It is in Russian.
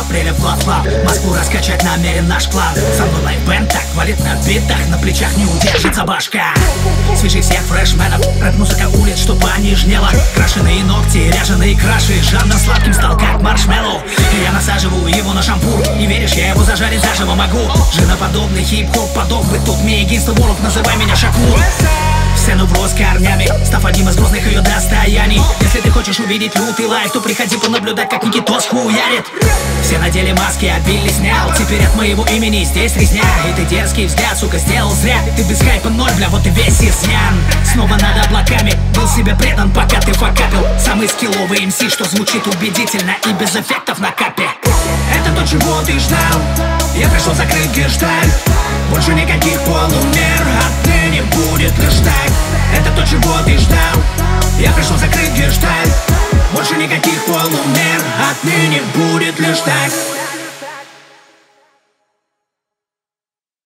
апреля в Глав Клаб Москву раскачать намерен наш план. Со мной лайфбенд так валит на битах. На плечах не удержится башка. Свежи всех фрешменов Рэп-музыка улиц, чтобы понежнела. Крашеные ногти, ряженые краши. Жанр сладким стал как маршмеллоу. И я насаживаю его на шампур Не веришь, я его зажарить заживо могу. Женоподобный хип-хоп подох. Бы тут мне Гейнста Воров, называй меня Шакур. Сцену в с корнями Став одним из грозных ее достояний хочешь увидеть лютый лайф То приходи понаблюдать, как Никитос хуярит. Все надели маски, а Билли снял Теперь от моего имени здесь резня. И ты дерзкий взгляд, сука, сделал зря. Ты без хайпа ноль, бля, вот и весь изнян Снова над облаками Был себе предан, пока ты факапил. Самый скилловый МС, что звучит убедительно И без эффектов на капе. Это то, чего ты ждал. Я пришел закрыть гештальт. Больше никаких полумер Отныне будет лишь так Это то, чего ты ждал. Я пришел полумер. Отныне будет лишь так